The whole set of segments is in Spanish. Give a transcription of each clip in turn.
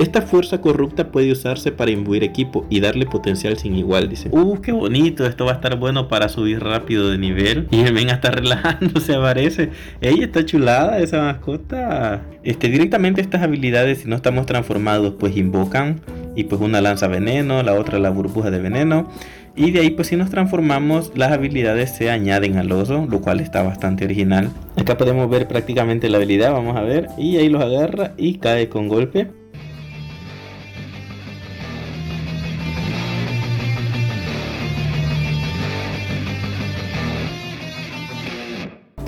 Esta fuerza corrupta puede usarse para imbuir equipo y darle potencial sin igual, dice. Uh, qué bonito, esto va a estar bueno para subir rápido de nivel. Y el men está relajándose, aparece. Ella está chulada, esa mascota. Este, directamente estas habilidades, si no estamos transformados, pues invocan. Y pues una lanza veneno, la otra la burbuja de veneno. Y de ahí pues si nos transformamos las habilidades se añaden al oso, lo cual está bastante original. Acá podemos ver prácticamente la habilidad, vamos a ver. Y ahí los agarra y cae con golpe.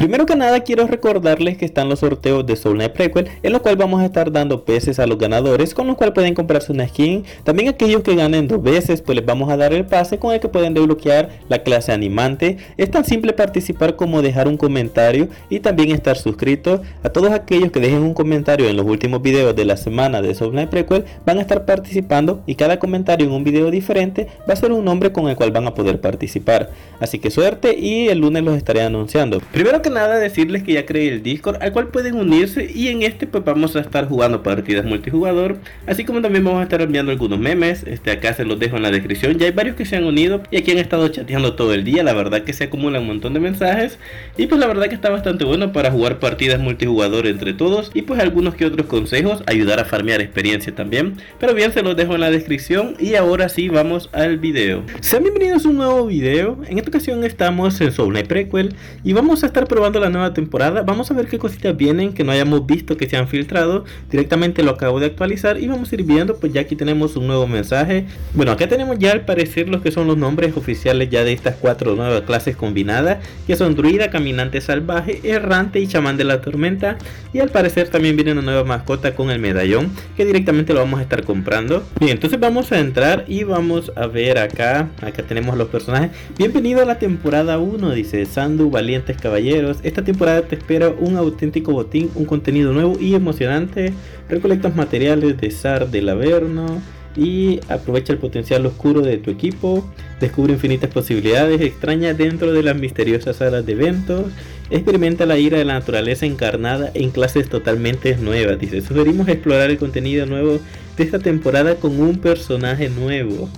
Primero que nada quiero recordarles que están los sorteos de Soul Knight Prequel en los cuales vamos a estar dando peces a los ganadores con los cuales pueden comprarse una skin. También aquellos que ganen dos veces pues les vamos a dar el pase con el que pueden desbloquear la clase animante. Es tan simple participar como dejar un comentario y también estar suscrito. A todos aquellos que dejen un comentario en los últimos videos de la semana de Soul Knight Prequel van a estar participando y cada comentario en un video diferente va a ser un nombre con el cual van a poder participar. Así que suerte y el lunes los estaré anunciando. Primero nada decirles que ya creé el Discord al cual pueden unirse y en este pues vamos a estar jugando partidas multijugador, así como también vamos a estar enviando algunos memes, este acá se los dejo en la descripción, ya hay varios que se han unido y aquí han estado chateando todo el día, la verdad que se acumulan un montón de mensajes y pues la verdad que está bastante bueno para jugar partidas multijugador entre todos y pues algunos que otros consejos, ayudar a farmear experiencia también, pero bien se los dejo en la descripción y ahora sí vamos al video. Sean bienvenidos a un nuevo video, en esta ocasión estamos en Soul Prequel y vamos a estar probando la nueva temporada. Vamos a ver qué cositas vienen que no hayamos visto que se han filtrado. Directamente lo acabo de actualizar y vamos a ir viendo. Pues ya aquí tenemos un nuevo mensaje. Bueno, acá tenemos ya al parecer los que son los nombres oficiales ya de estas cuatro nuevas clases combinadas. Que son druida, caminante salvaje, errante y chamán de la tormenta. Y al parecer también viene una nueva mascota con el medallón. Que directamente lo vamos a estar comprando. Bien, entonces vamos a entrar y vamos a ver acá. Acá tenemos los personajes. Bienvenido a la temporada 1, dice Sandu, Valientes Caballeros. Esta temporada te espera un auténtico botín, un contenido nuevo y emocionante. Recolectas materiales de Sar del Averno y aprovecha el potencial oscuro de tu equipo. Descubre infinitas posibilidades extrañas dentro de las misteriosas salas de eventos. Experimenta la ira de la naturaleza encarnada en clases totalmente nuevas. Dice, sugerimos explorar el contenido nuevo de esta temporada con un personaje nuevo.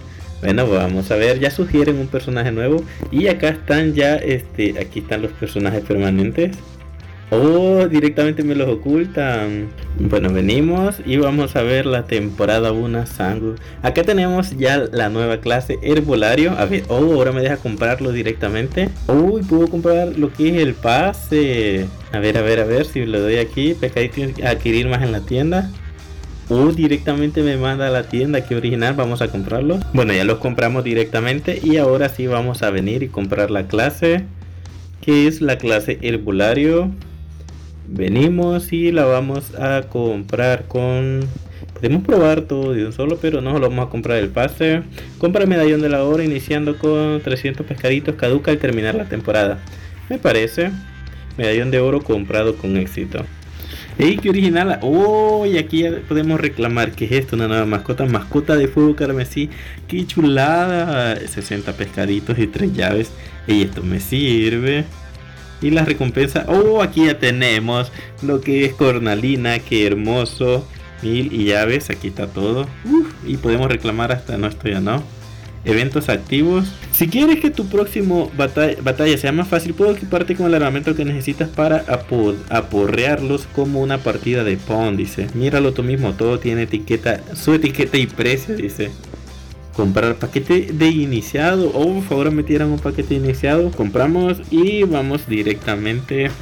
Bueno, vamos a ver, ya sugieren un personaje nuevo y acá están ya, este, aquí están los personajes permanentes. Oh, directamente me los ocultan. Bueno, venimos y vamos a ver la temporada 1 Sangu. Acá tenemos ya la nueva clase Herbolario. A ver, oh, ahora me deja comprarlo directamente. Uy, puedo comprar lo que es el pase. A ver, a ver, a ver si lo doy aquí. Pescadito adquirir más en la tienda. Uh, directamente me manda a la tienda que original, vamos a comprarlo. Bueno, ya los compramos directamente y ahora sí vamos a venir y comprar la clase, que es la clase herbolario. Venimos y la vamos a comprar con... Podemos probar todo de un solo, pero no lo vamos a comprar el pase. Compra medallón de la hora iniciando con 300 pescaditos caduca al terminar la temporada. Me parece. Medallón de oro comprado con éxito. ¡Ey, qué original! ¡Oh! Y aquí ya podemos reclamar que es esto, una nueva mascota. Mascota de fuego carmesí. ¡Qué chulada! 60 pescaditos y 3 llaves. Y esto me sirve. Y la recompensa. ¡Oh! Aquí ya tenemos lo que es cornalina. ¡Qué hermoso! Mil y llaves. Aquí está todo. Y podemos reclamar hasta no, esto ya no eventos activos. Si quieres que tu próximo batalla, sea más fácil, puedo equiparte con el armamento que necesitas para aporrearlos como una partida de Pong, dice. Míralo tú mismo, todo tiene etiqueta, su etiqueta y precio, dice. Comprar paquete de iniciado. Oh, por favor, metieran un paquete iniciado. Compramos y vamos directamente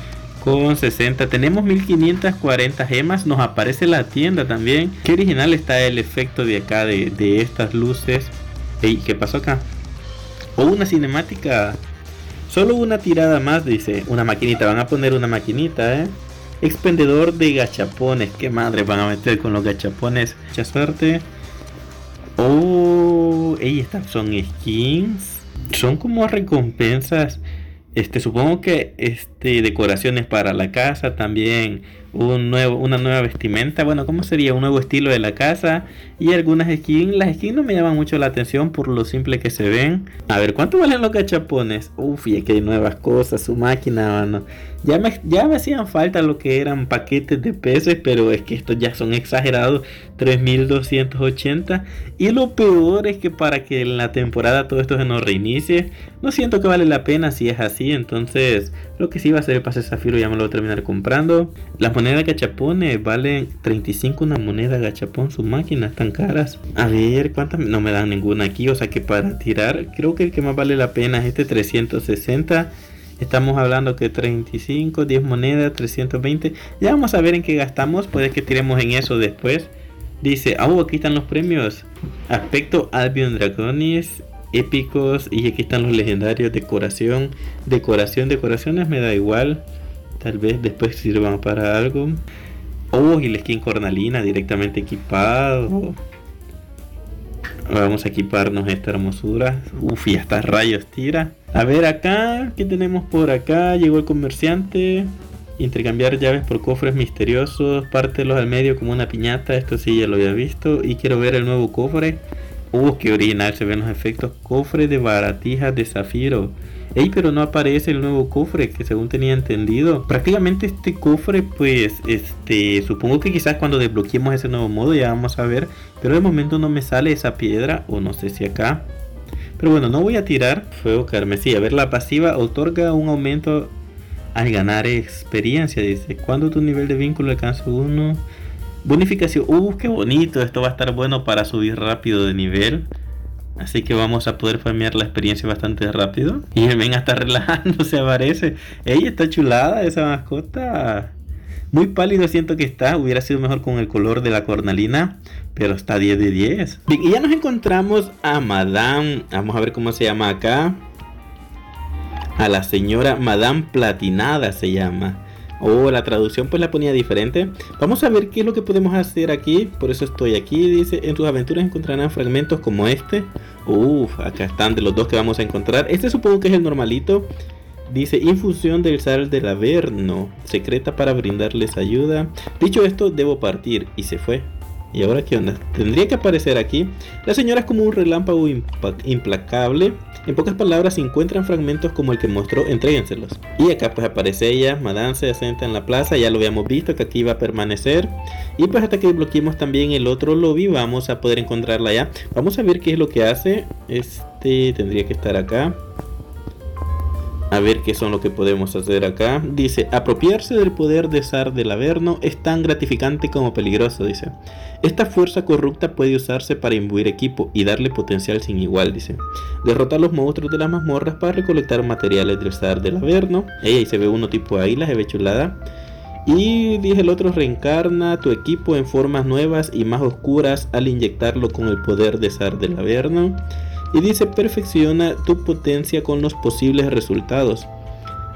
con 60. Tenemos 1540 gemas. Nos aparece la tienda también. Qué original está el efecto de acá de, de estas luces. Ey, ¿qué pasó acá? O una cinemática. Solo una tirada más, dice. Una maquinita. Van a poner una maquinita, ¿eh? Expendedor de gachapones. ¿Qué madre van a meter con los gachapones? Mucha suerte. Oh, ey, estas son skins. Son como recompensas. Este, supongo que este decoraciones para la casa, también un nuevo, una nueva vestimenta, bueno, ¿cómo sería? Un nuevo estilo de la casa y algunas skins. Las skins no me llaman mucho la atención por lo simple que se ven. A ver, ¿cuánto valen los gachapones? Uf, y que hay nuevas cosas, su máquina, mano. Ya me, ya me hacían falta lo que eran paquetes de peces, pero es que estos ya son exagerados. 3280. Y lo peor es que para que en la temporada todo esto se nos reinicie, no siento que vale la pena si es así. Entonces, lo que sí va a ser el pase zafiro ya me lo voy a terminar comprando. Las monedas gachapones valen 35 una moneda gachapón. Sus máquinas tan caras. A ver, ¿cuántas? No me dan ninguna aquí. O sea que para tirar, creo que el que más vale la pena es este 360. Estamos hablando que 35, 10 monedas, 320. Ya vamos a ver en qué gastamos. Puede que tiremos en eso después. Dice, ah, aquí están los premios. Aspecto Albion Dragonis, épicos. Y aquí están los legendarios. Decoración, decoración, decoraciones me da igual. Tal vez después sirvan para algo. Oh, y la skin cornalina directamente equipado. Vamos a equiparnos esta hermosura. Uf, y hasta rayos tira. A ver acá, ¿qué tenemos por acá? Llegó el comerciante. Intercambiar llaves por cofres misteriosos. Pártelos al medio como una piñata. Esto sí ya lo había visto. Y quiero ver el nuevo cofre. Qué original se ven los efectos. Cofre de baratijas de zafiro. Ey, pero no aparece el nuevo cofre que según tenía entendido. Prácticamente este cofre, pues, este, supongo que quizás cuando desbloqueemos ese nuevo modo ya vamos a ver. Pero de momento no me sale esa piedra o no sé si acá. Pero bueno, no voy a tirar fuego carmesí. A ver, la pasiva otorga un aumento al ganar experiencia. Dice, cuando tu nivel de vínculo alcanza uno. Bonificación. Uh, qué bonito. Esto va a estar bueno para subir rápido de nivel. Así que vamos a poder farmear la experiencia bastante rápido. Y ven hasta relajándose, aparece. Ella está chulada esa mascota. Muy pálido siento que está. Hubiera sido mejor con el color de la cornalina. Pero está 10 de 10. Bien, y ya nos encontramos a Madame. Vamos a ver cómo se llama acá. A la señora Madame Platinada se llama. O la traducción pues la ponía diferente. Vamos a ver qué es lo que podemos hacer aquí. Por eso estoy aquí. Dice, en tus aventuras encontrarán fragmentos como este. Uf, acá están de los dos que vamos a encontrar. Este supongo que es el normalito. Dice, infusión del sal del Averno. Secreta para brindarles ayuda. Dicho esto, debo partir. Y se fue. ¿Y ahora qué onda? Tendría que aparecer aquí. La señora es como un relámpago implacable. En pocas palabras, se encuentran fragmentos como el que mostró, entréguenselos. Y acá pues aparece ella, Madame se asienta en la plaza, ya lo habíamos visto que aquí va a permanecer. Y pues hasta que bloqueemos también el otro lobby vamos a poder encontrarla ya. Vamos a ver qué es lo que hace. Este tendría que estar acá. A ver qué son lo que podemos hacer acá. Dice, apropiarse del poder de Zar del Averno es tan gratificante como peligroso, dice. Esta fuerza corrupta puede usarse para imbuir equipo y darle potencial sin igual, dice. Derrotar los monstruos de las mazmorras para recolectar materiales del Zar del Averno. Ey, ahí se ve uno tipo águila, se ve chulada. Y dije el otro, reencarna tu equipo en formas nuevas y más oscuras al inyectarlo con el poder de Zar del Averno. Y dice, perfecciona tu potencia con los posibles resultados.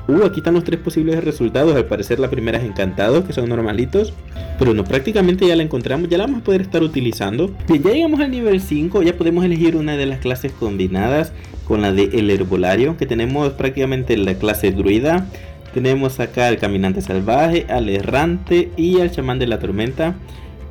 Uh, aquí están los tres posibles resultados. Al parecer la primera es encantado, que son normalitos. Pero no, prácticamente ya la encontramos, ya la vamos a poder estar utilizando. Bien, ya llegamos al nivel 5, ya podemos elegir una de las clases combinadas con la de el herbolario, que tenemos prácticamente la clase druida. Tenemos acá al caminante salvaje, al errante y al chamán de la tormenta.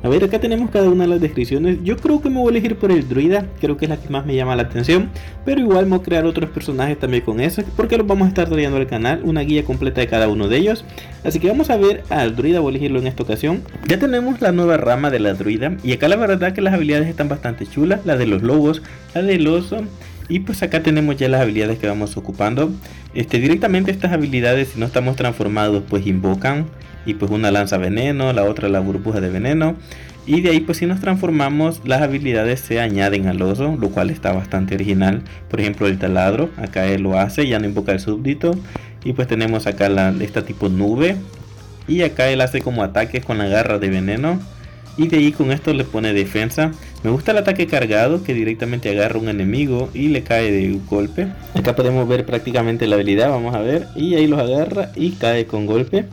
A ver, acá tenemos cada una de las descripciones. Yo creo que me voy a elegir por el druida, creo que es la que más me llama la atención. Pero igual me voy a crear otros personajes también con eso, porque los vamos a estar trayendo al canal, una guía completa de cada uno de ellos. Así que vamos a ver al druida, voy a elegirlo en esta ocasión. Ya tenemos la nueva rama de la druida, y acá la verdad que las habilidades están bastante chulas, la de los lobos, la del oso. Y pues acá tenemos ya las habilidades que vamos ocupando. Este, directamente estas habilidades, si no estamos transformados, pues invocan y pues una lanza veneno, la otra la burbuja de veneno. Y de ahí pues si nos transformamos las habilidades se añaden al oso, lo cual está bastante original. Por ejemplo el taladro, acá él lo hace, ya no invoca el súbdito. Y pues tenemos acá la, esta tipo nube. Y acá él hace como ataques con la garra de veneno. Y de ahí con esto le pone defensa. Me gusta el ataque cargado que directamente agarra un enemigo y le cae de un golpe. Acá podemos ver prácticamente la habilidad, vamos a ver. Y ahí los agarra y cae con golpe.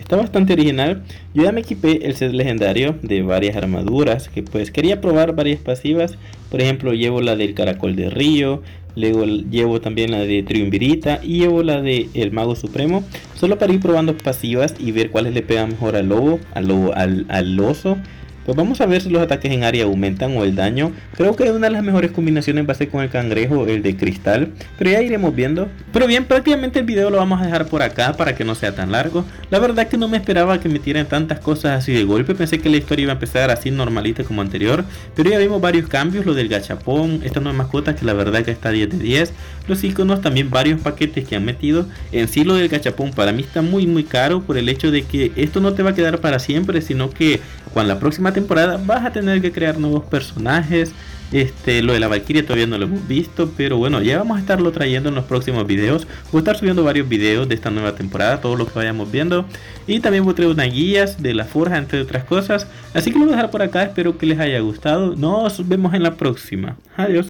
Está bastante original. Yo ya me equipé el set legendario de varias armaduras que pues quería probar varias pasivas. Por ejemplo llevo la del caracol de río, Luego llevo también la de Triunvirita y llevo la de El Mago Supremo. Solo para ir probando pasivas y ver cuáles le pegan mejor al lobo, al lobo, al, al oso pues vamos a ver si los ataques en área aumentan o el daño. Creo que una de las mejores combinaciones va a ser con el cangrejo, el de cristal. Pero ya iremos viendo. Pero bien, prácticamente el video lo vamos a dejar por acá para que no sea tan largo. La verdad que no me esperaba que me tiren tantas cosas así de golpe. Pensé que la historia iba a empezar así normalita como anterior. Pero ya vimos varios cambios. Lo del gachapón, esta nueva mascota que la verdad que está 10 de 10. Los iconos, también varios paquetes que han metido. En sí lo del gachapón para mí está muy muy caro por el hecho de que esto no te va a quedar para siempre. Sino que cuando la próxima temporada vas a tener que crear nuevos personajes. Este, lo de la Valkyria todavía no lo hemos visto, pero bueno, ya vamos a estarlo trayendo en los próximos videos. Voy a estar subiendo varios videos de esta nueva temporada, todo lo que vayamos viendo. Y también voy a traer unas guías de la forja, entre otras cosas. Así que lo voy a dejar por acá, espero que les haya gustado. Nos vemos en la próxima. Adiós.